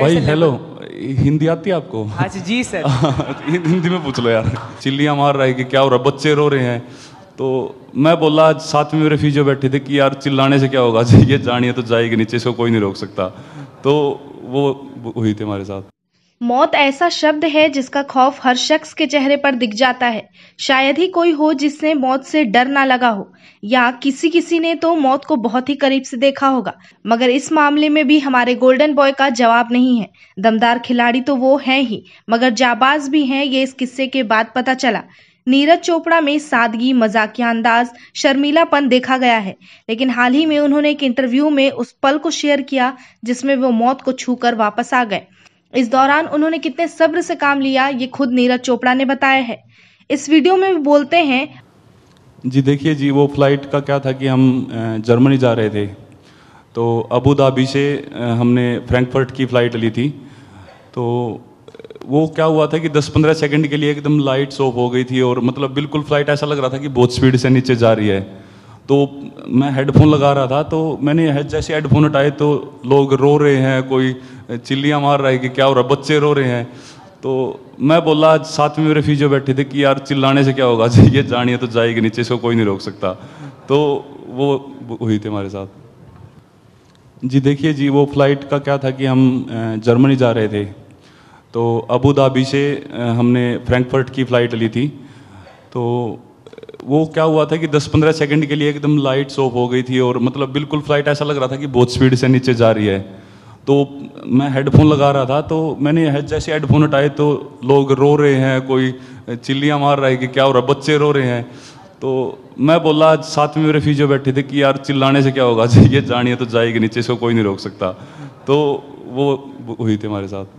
भाई हेलो हिंदी आती है आपको? अच्छा जी सर. हिंदी में पूछ लो यार। चिल्लियाँ मार रहा है कि क्या हो रहा है? बच्चे रो रहे हैं। तो मैं बोला आज साथ में मेरे फीजो बैठे थे कि यार चिल्लाने से क्या होगा? ये जानिए तो जाएगी नीचे इसको कोई नहीं रोक सकता। तो वो हुई थी हमारे साथ। मौत ऐसा शब्द है जिसका खौफ हर शख्स के चेहरे पर दिख जाता है। शायद ही कोई हो जिसने मौत से डर ना लगा हो, या किसी किसी ने तो मौत को बहुत ही करीब से देखा होगा। मगर इस मामले में भी हमारे गोल्डन बॉय का जवाब नहीं है। दमदार खिलाड़ी तो वो हैं ही, मगर जाबाज भी हैं, ये इस किस्से के बाद पता चला। नीरज चोपड़ा में सादगी, मजाकिया अंदाज, शर्मीलापन देखा गया है। लेकिन हाल ही में उन्होंने एक इंटरव्यू में उस पल को शेयर किया, जिसमें वो मौत को छूकर वापस आ गए। इस दौरान उन्होंने कितने सब्र से काम लिया, ये खुद नीरज चोपड़ा ने बताया है। इस वीडियो में बोलते हैं जी देखिए जी, वो फ़्लाइट का क्या था कि हम जर्मनी जा रहे थे। तो अबू धाबी से हमने फ्रैंकफर्ट की फ़्लाइट ली थी। तो वो क्या हुआ था कि 10-15 सेकंड के लिए एकदम लाइट्स ऑफ़ हो गई थी और मतलब बिल्कुल फ़्लाइट ऐसा लग रहा था कि बहुत स्पीड से नीचे जा रही है। तो मैं हेडफोन लगा रहा था तो मैंने हेड जैसे हेडफोन हटाए तो लोग रो रहे हैं, कोई चिल्लियाँ मार रहा है कि क्या हो रहा है, बच्चे रो रहे हैं। तो मैं बोला साथ में मेरे फिजियो बैठे थे कि यार चिल्लाने से क्या होगा, ये जानिए तो जाएगी नीचे, इसको कोई नहीं रोक सकता। तो वो हुई थी हमारे साथ। जी देखिए जी, वो फ़्लाइट का क्या था कि हम जर्मनी जा रहे थे। तो अबू धाबी से हमने फ्रैंकफर्ट की फ़्लाइट ली थी। तो वो क्या हुआ था कि 10-15 सेकंड के लिए एकदम लाइट्स ऑफ़ हो गई थी और मतलब बिल्कुल फ़्लाइट ऐसा लग रहा था कि बहुत स्पीड से नीचे जा रही है। तो मैं हेडफोन लगा रहा था तो मैंने जैसे हेडफोन हटाए तो लोग रो रहे हैं, कोई चिल्लियाँ मार रहा है कि क्या हो रहा बच्चे रो रहे हैं। तो मैं बोला साथ में मेरे फिजियो बैठे थे कि यार चिल्लाने से क्या होगा, ये जानिए तो जाएगी नीचे, इसको कोई नहीं रोक सकता। तो वो हुई थी हमारे साथ।